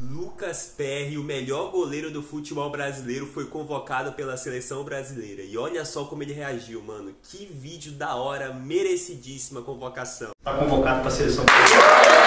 Lucas Perry, o melhor goleiro do futebol brasileiro, foi convocado pela seleção brasileira. E olha só como ele reagiu, mano. Que vídeo da hora, merecidíssima convocação. Tá convocado pra seleção brasileira.